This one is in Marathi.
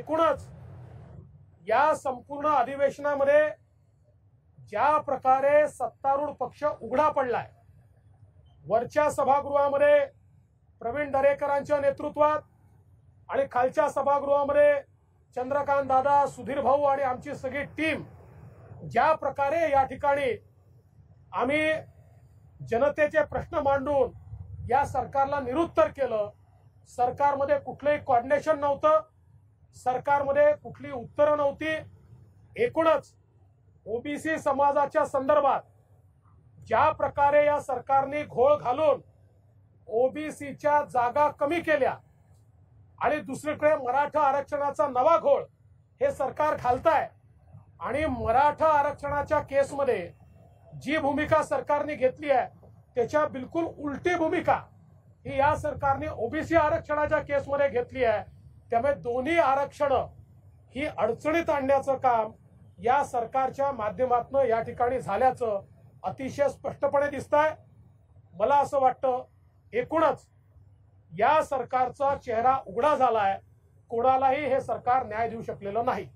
एकूणच या संपूर्ण अधिवेशनामध्ये ज्या प्रकारे सत्तारूढ पक्ष उघडा पडलाय वरच्या सभागृहामध्ये प्रवीण दरेकरांच्या नेतृत्वात आणि खालच्या सभागृहामध्ये चंद्रकांत दादा सुधीर भाऊ आणि आमची सगळी टीम ज्या प्रकारे या ठिकाणी आम्ही जनतेचे प्रश्न मांडून या सरकारला निरुत्तर केलं सरकारमध्ये कुठलंही कॉर्डिनेशन नव्हतं सरकारमध्ये कुठली उत्तरं नव्हती. एकूणच ओबीसी समाजाच्या संदर्भात ज्या प्रकारे या सरकारने घोळ घालून ओबीसीच्या जागा कमी केल्या आणि दुसरीकडे मराठा आरक्षणाचा नवा घोळ हे सरकार घालताय आणि मराठा आरक्षणाच्या केसमध्ये जी भूमिका सरकारने घेतली आहे त्याच्या बिलकुल उलटी भूमिका ही या सरकारने ओबीसी आरक्षणाच्या केसमध्ये घेतली आहे. त्यामुळे दोन्ही आरक्षण ही अडचणीत आणण्याचं काम या सरकारच्या माध्यमातून या ठिकाणी झाल्याचं अतिशय स्पष्टपणे दिसत आहे मला असं वाटतं एकूणच या सरकारचा चेहरा उघडा झालाय. कोणालाही हे सरकार न्याय देऊ शकलेलं नाही.